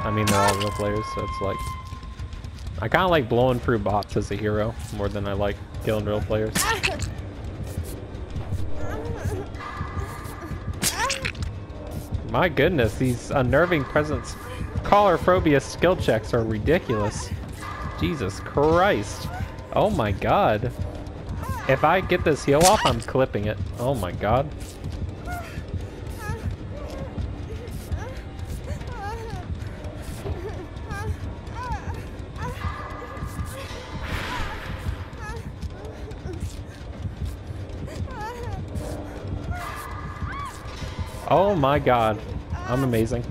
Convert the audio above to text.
I mean, they're all real players, so it's like... I kind of like blowing through bots as a hero more than I like killing real players. My goodness, these unnerving presence coulrophobia skill checks are ridiculous. Jesus Christ. Oh my god. If I get this heal off, I'm clipping it. Oh my god. Oh my god. I'm amazing.